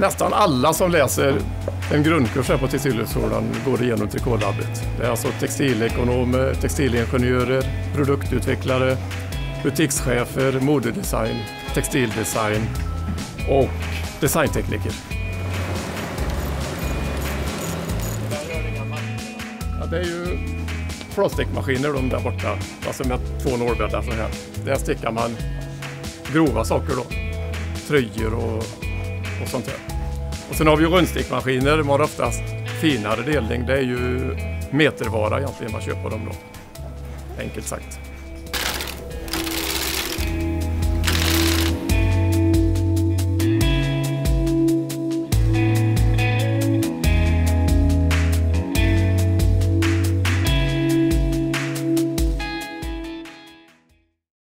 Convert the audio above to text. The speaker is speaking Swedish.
Nästan alla som läser en grundkurs här på Textilhögskolan går igenom trikålabbet. Det är alltså textilekonomer, textilingenjörer, produktutvecklare, butikschefer, modedesign, textildesign och designtekniker. Ja, det är ju froststickmaskiner de där borta, alltså med två nålbäddar så här. Där stickar man grova saker då, tröjor och, och sånt där. Och sen har vi ju rundstickmaskiner, de har oftast finare delning. Det är ju metervara egentligen man köper dem då, enkelt sagt.